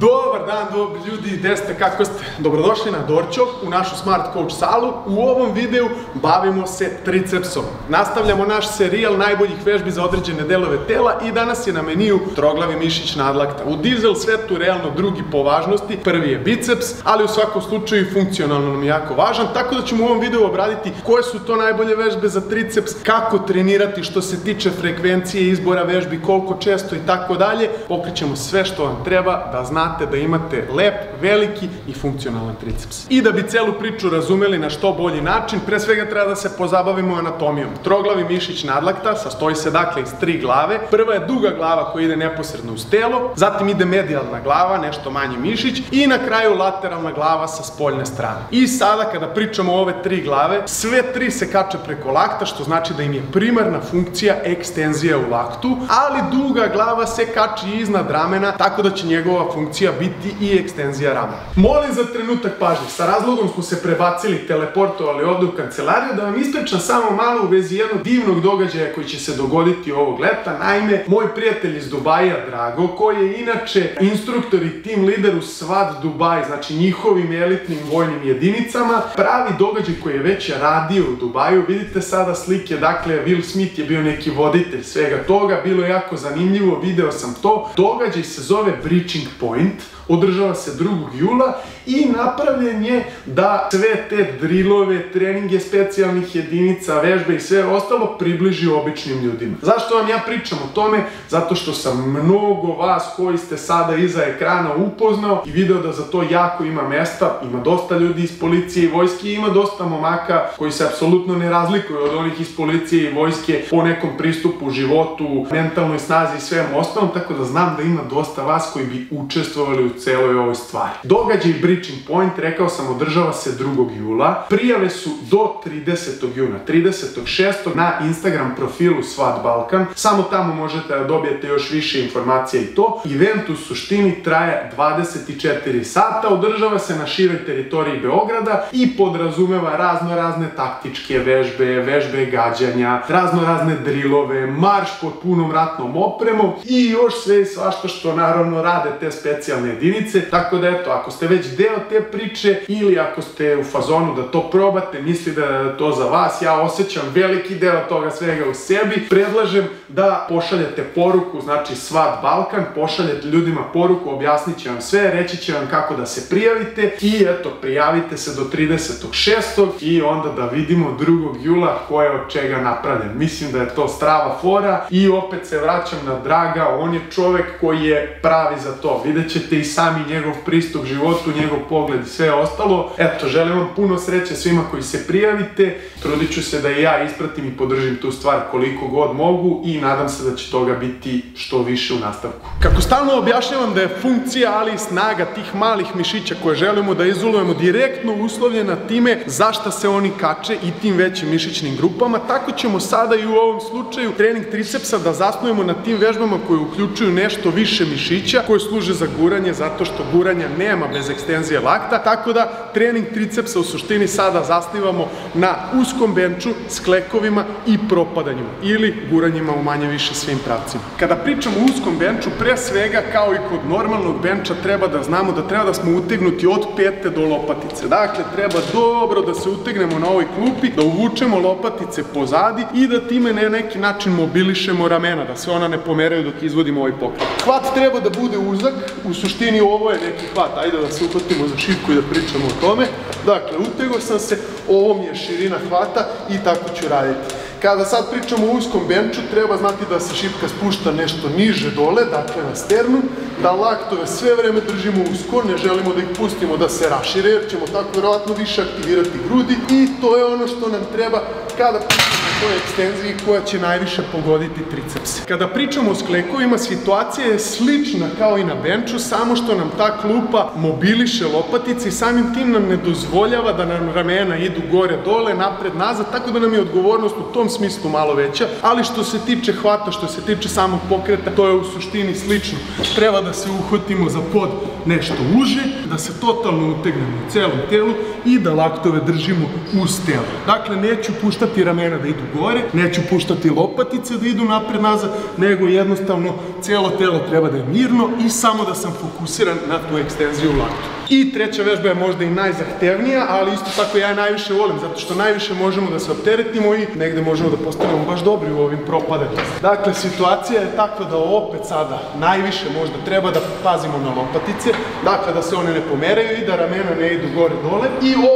Dobar dan, dobri ljudi, gde ste, kako ste? Dobrodošli na Dorčov, u našu Smart Coach salu. U ovom videu bavimo se tricepsom. Nastavljamo naš serijal najboljih vežbi za određene delove tela i danas je na meniju troglavi mišić nadlakta. U dizel svetu realno drugi po važnosti, prvi je biceps, ali u svakom slučaju funkcionalno nam je jako važan, tako da ćemo u ovom videu obraditi koje su to najbolje vežbe za triceps, kako trenirati što se tiče frekvencije izbora vežbi, koliko često i tako dalje. Pokrićemo sve što vam treba da znate znate da imate lep, veliki i funkcionalan triceps. I da bi celu priču razumeli na što bolji način, pre svega treba da se pozabavimo anatomijom. Troglavi mišić nadlakta sastoji se dakle iz tri glave. Prva je duga glava koja ide neposredno uz telo, zatim ide medijalna glava, nešto manji mišić i na kraju lateralna glava sa spoljne strane. I sada kada pričamo o ove tri glave, sve tri se kače preko lakta, što znači da im je primarna funkcija ekstenzija u laktu, ali duga glava se kači iznad ramena, tako da će njegova funkcija funkcija biti i ekstenzija ramena. Molim za trenutak pažnje, sa razlogom smo se prebacili, teleportovali ovde u kancelariju, da vam ispričam samo malo u vezi jednog divnog događaja koji će se dogoditi ovog leta. Naime, moj prijatelj iz Dubaja, Drago, koji je inače instruktor i team lider u SWAT Dubaj, znači njihovim elitnim vojnim jedinicama, pravi događaj koji je već radio u Dubaju. Vidite sada slike, dakle, Will Smith je bio neki voditelj svega toga, bilo je jako zanimljivo, video sam to. Događaj se zove Breaching Point Point, održava se 2. jula i napravljen je da sve te drilove, treninge specijalnih jedinica, vežbe i sve ostalo približi običnim ljudima. Zašto vam ja pričam o tome? Zato što sam mnogo vas koji ste sada iza ekrana upoznao i video da za to jako ima mesta, ima dosta ljudi iz policije i vojske ima dosta momaka koji se apsolutno ne razlikuju od onih iz policije i vojske po nekom pristupu, životu, mentalnoj snazi i svemu ostalom, tako da znam da ima dosta vas koji bi učestvovali u celoj ovoj stvari. Događaj Breaching Point, rekao sam, održava se 2. jula. Prijave su do 30. juna, 36. na Instagram profilu Svat Balkan. Samo tamo možete da dobijete još više informacija i to. Event u suštini traje 24 sata, održava se na široj teritoriji Beograda i podrazumeva razno razne taktičke vežbe, vežbe gađanja, razno razne drilove, marš pod punom ratnom opremom i još sve i svašta što naravno rade te specijalne jedinice. Tako da eto, ako ste već deo te priče ili ako ste u fazonu da to probate, misli da je to za vas, ja osjećam veliki deo toga svega u sebi, predlažem da pošaljete poruku, znači Svat Balkan, pošaljete ljudima poruku, objasnit će vam sve, reći će vam kako da se prijavite i eto, prijavite se do 36. i onda da vidimo 2. jula ko je od čega napravljen. Mislim da je to strava fora i opet se vraćam na Draga, on je čovek koji je pravi za to. Vidjet ćete i sami njegov pristup životu, njegov pogled i sve ostalo. Eto, želim vam puno sreće svima koji se prijavite. Trudit ću se da i ja ispratim i podržim tu stvar koliko god mogu i nadam se da će toga biti što više u nastavku. Kako stalno objašnjavam da je funkcija, ali i snaga tih malih mišića koje želimo da izolujemo direktno uslovljena time zašta se oni kače i tim većim mišićnim grupama, tako ćemo sada i u ovom slučaju trening tricepsa da zasnujemo na tim vežbama koje uključuju nešto više mišića koje služe za guranje, zato što guranja nema bez ekstenzije lakta, tako da trening tricepsa u suštini sada zasnivamo na uskom benču s klekovima i propadanjima ili guranjima u manje više svim pravcima. Kada pričamo o uskom benču, pre svega kao i kod normalnog benča treba da znamo da treba da smo utegnuti od pete do lopatice. Dakle, treba dobro da se utegnemo na ovoj klupi, da uvučemo lopatice pozadi i da time na neki način mobilišemo ramena, da se ona ne pomeraju dok izvodimo ovaj pokret. Hvat treba da bude uzak, u suštini ovo je neki hvat, ajde da se uhvatimo za šipku i da pričamo o tome. Dakle, utego sam se, ovo mi je širina hvata i tako ću raditi. Kada sad pričamo o uskom benču, treba znati da se šipka spušta nešto niže dole, dakle na sternu, da laktove sve vreme držimo usko, ne želimo da ih pustimo da se rašire, jer ćemo tako vjerovatno više aktivirati grudi i to je ono što nam treba kada pričamo toj ekstenziji koja će najviše pogoditi tricepse. Kada pričamo o sklekovima, situacija je slična kao i na benču, samo što nam ta klupa mobiliše lopatice i samim tim nam ne dozvoljava da nam ramena idu gore, dole, napred, nazad, tako da nam je odgovornost u tom smislu malo veća, ali što se tiče hvata, što se tiče samog pokreta, to je u suštini slično. Treba da se uhvatimo za pod nešto uže, da se totalno utegnemo u celom telu i da laktove držimo uz telo. Dakle, neću puštati ramena da idu gore, neću puštati lopatice da idu napred nazad, nego jednostavno cijelo telo treba da je mirno i samo da sam fokusiran na tu ekstenziju laktu. I treća vežba je možda i najzahtevnija, ali isto tako ja je najviše volim, zato što najviše možemo da se opteretimo i negde možemo da postanemo baš dobri u ovim propadanjima. Dakle, situacija je takva da opet sada najviše možda treba da pazimo na lopatice, dakle da se one ne pomeraju i da ramena ne idu gore dole i ovo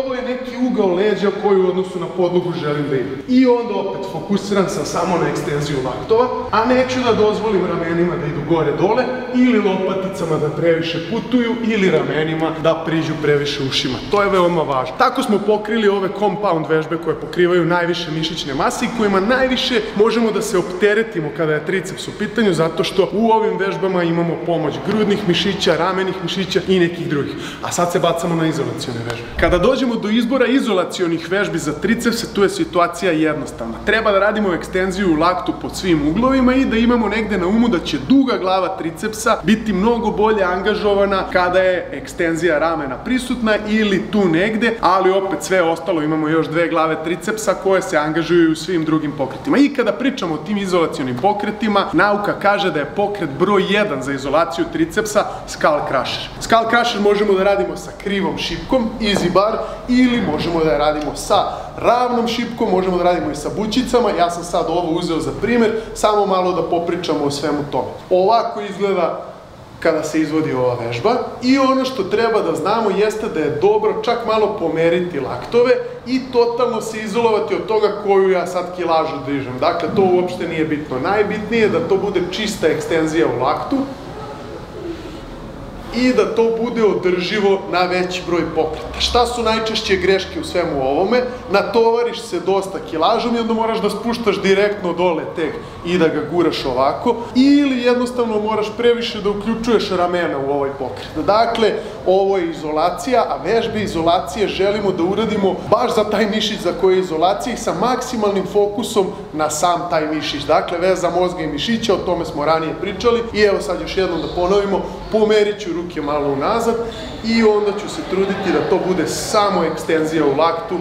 ugao leđa koji u odnosu na podlogu želim da ide. I onda opet fokusiran sam samo na ekstenziju laktova, a neću da dozvolim ramenima da idu gore dole ili lopaticama da previše putuju ili ramenima da priđu previše ušima. To je veoma važno. Tako smo pokrili ove compound vežbe koje pokrivaju najviše mišićne mase i kojima najviše možemo da se opteretimo kada je triceps u pitanju, zato što u ovim vežbama imamo pomoć grudnih mišića, ramenih mišića i nekih drugih. A sad se bacamo na izolacione vežbe. Kada dođemo do izbora izolacionih vežbi za tricepse, tu je situacija jednostavna. Treba da radimo ekstenziju laktu pod svim uglovima i da imamo negde na umu da će duga glava tricepsa biti mnogo bolje angažovana kada je ekstenzija tenzija ramena prisutna ili tu negde, ali opet sve ostalo imamo još dve glave tricepsa koje se angažuju u svim drugim pokretima. I kada pričamo o tim izolacionim pokretima, nauka kaže da je pokret broj 1 za izolaciju tricepsa skull crusher. Skull crusher možemo da radimo sa krivom šipkom, easy bar, ili možemo da je radimo sa ravnom šipkom, možemo da radimo i sa bućicama. Ja sam sad ovo uzeo za primer, samo malo da popričamo o svemu tome. Ovako izgleda kada se izvodi ova vežba i ono što treba da znamo jeste da je dobro čak malo pomeriti laktove i totalno se izolovati od toga koju ja sad kilažu dižem. Dakle, to uopšte nije bitno. Najbitnije je da to bude čista ekstenzija u laktu, i da to bude održivo na veći broj pokreta. Šta su najčešće greške u svemu ovome? Natovariš se dosta kilažom i onda moraš da spuštaš direktno dole teg i da ga guraš ovako ili jednostavno moraš previše da uključuješ ramena u ovaj pokret. Dakle, ovo je izolacija, a vežbe izolacije želimo da uradimo baš za taj mišić za koje je izolacija i sa maksimalnim fokusom na sam taj mišić. Dakle, veza mozga i mišića, o tome smo ranije pričali i evo sad još jednom da ponovimo, pomerit ću ruke malo unazad i onda ću se truditi da to bude samo ekstenzija u laktu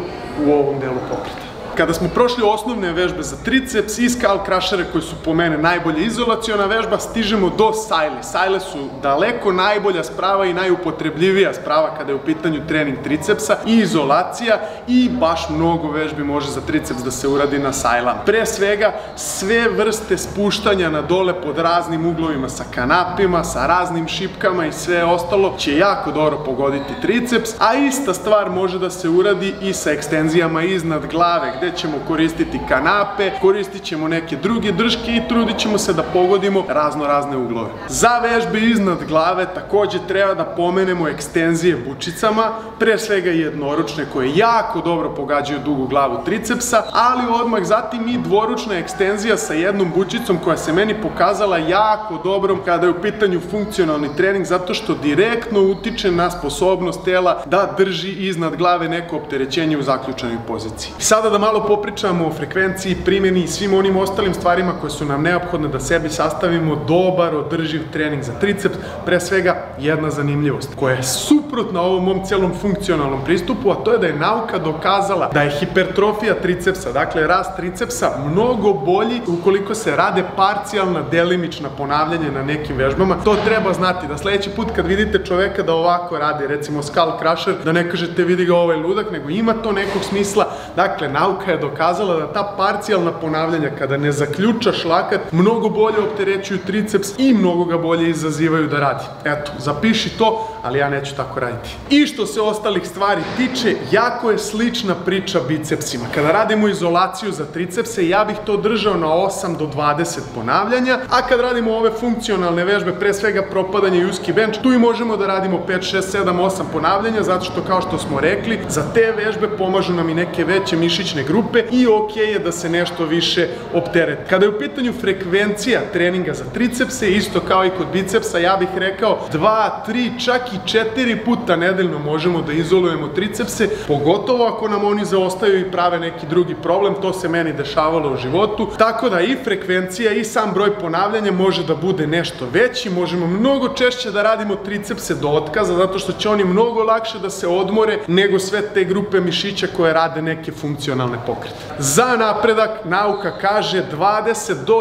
u ovom delu pokreta. Kada smo prošli osnovne vežbe za triceps i skull crushera koji su po mene najbolje izolaciona vežba, stižemo do sajle. Sajle su daleko najbolja sprava i najupotrebljivija sprava kada je u pitanju trening tricepsa i izolacija i baš mnogo vežbi može za triceps da se uradi na sajlama. Pre svega, sve vrste spuštanja na dole pod raznim uglovima sa kanapima, sa raznim šipkama i sve ostalo će jako dobro pogoditi triceps, a ista stvar može da se uradi i sa ekstenzijama iznad glave, gde ćemo koristiti kanape, koristit ćemo neke druge drške i trudit ćemo se da pogodimo razno razne uglove. Za vežbe iznad glave takođe treba da pomenemo ekstenzije bučicama, pre svega jednoručne koje jako dobro pogađaju dugu glavu tricepsa, ali odmah zatim i dvoručna ekstenzija sa jednom bučicom koja se meni pokazala jako dobrom kada je u pitanju funkcionalni trening zato što direktno utiče na sposobnost tela da drži iznad glave neko opterećenje u zaključanoj poziciji. Sada da malo malo popričamo o frekvenciji, primjeni i svim onim ostalim stvarima koje su nam neophodne da sebi sastavimo dobar, održiv trening za triceps, pre svega jedna zanimljivost koja je suprotna ovom mom celom funkcionalnom pristupu, a to je da je nauka dokazala da je hipertrofija tricepsa, dakle rast tricepsa, mnogo bolji ukoliko se rade parcijalna, delimična ponavljanja na nekim vežbama. To treba znati, da sledeći put kad vidite čoveka da ovako radi, recimo skull crusher, da ne kažete vidi ga ovaj ludak, nego ima to nekog smisla. Dakle, nauka nauka je dokazala da ta parcijalna ponavljanja kada ne zaključaš lakat mnogo bolje opterećuju triceps i mnogo ga bolje izazivaju da radi. Eto, zapiši to, ali ja neću tako raditi. I što se ostalih stvari tiče, jako je slična priča bicepsima. Kada radimo izolaciju za tricepse, ja bih to držao na 8 do 20 ponavljanja, a kad radimo ove funkcionalne vežbe, pre svega propadanje i uski bench, tu i možemo da radimo 5, 6, 7, 8 ponavljanja, zato što kao što smo rekli, za te vežbe pomažu nam i neke veće mišićne grupe i ok je da se nešto više optereti. Kada je u pitanju frekvencija treninga za tricepse, isto kao i kod bicepsa, ja bih rekao 2, 3, čak i četiri puta nedeljno možemo da izolujemo tricepse, pogotovo ako nam oni zaostaju i prave neki drugi problem, to se meni dešavalo u životu, tako da i frekvencija i sam broj ponavljanja može da bude nešto veći, možemo mnogo češće da radimo tricepse do otkaza, zato što će oni mnogo lakše da se odmore nego sve te grupe mišića koje rade neke funkcionalne pokrete. Za napredak nauka kaže 20 do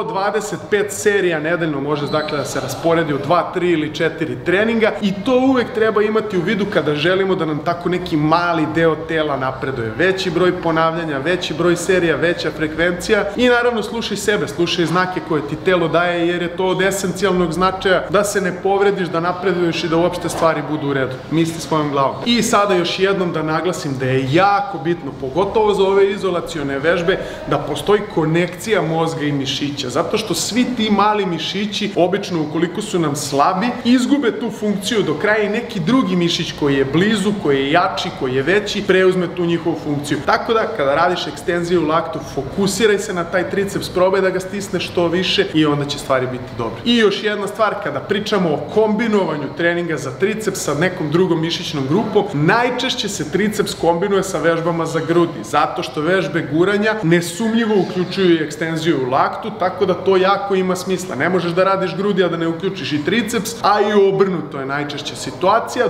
25 serija nedeljno može dakle da se rasporedi u 2, 3 ili 4 treninga i to uvek treba imati u vidu kada želimo da nam tako neki mali deo tela napreduje. Veći broj ponavljanja, veći broj serija, veća frekvencija i naravno slušaj sebe, slušaj znake koje ti telo daje jer je to od esencijalnog značaja da se ne povrediš, da napreduješ i da uopšte stvari budu u redu. Misli svojom glavom. I sada još jednom da naglasim da je jako bitno, pogotovo za ove izolacione vežbe, da postoji konekcija mozga i mišića, zato što svi ti mali mišići, obično ukoliko su nam slabi, izgube tu funkciju do kraja neki drugi mišić koji je blizu, koji je jači, koji je veći, preuzme tu njihovu funkciju. Tako da, kada radiš ekstenziju laktu, fokusiraj se na taj triceps, probaj da ga stisneš što više i onda će stvari biti dobre. I još jedna stvar, kada pričamo o kombinovanju treninga za triceps sa nekom drugom mišićnom grupom, najčešće se triceps kombinuje sa vežbama za grudi, zato što vežbe guranja nesumnjivo uključuju i ekstenziju u laktu, tako da to jako ima smisla. Ne možeš da radiš grudi, a da ne uključiš i triceps, a i obrnuto je najčešća situacija.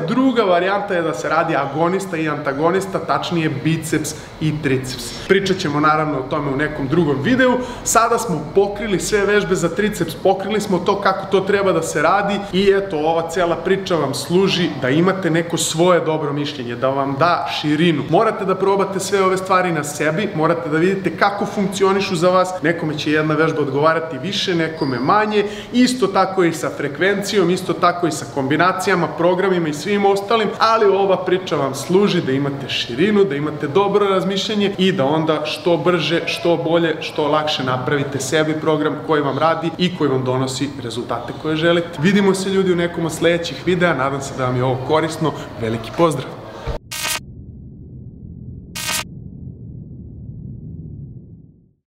Druga varijanta je da se radi agonista i antagonista, tačnije biceps i triceps. Pričat ćemo naravno o tome u nekom drugom videu. Sada smo pokrili sve vežbe za triceps, pokrili smo to kako to treba da se radi i eto, ova cela priča vam služi da imate neko svoje dobro mišljenje, da vam da širinu. Morate da probate sve ove stvari na sebi, morate da vidite kako funkcionišu za vas. Nekome će jedna vežba odgovarati više, nekome manje. Isto tako i sa frekvencijom, isto tako i sa kombinacijama, programima i svim ostalim, ali ova priča vam služi da imate širinu, da imate dobro razmišljanje i da onda što brže, što bolje, što lakše napravite sebi program koji vam radi i koji vam donosi rezultate koje želite. Vidimo se ljudi u nekom od sledećih videa, nadam se da vam je ovo korisno. Veliki pozdrav!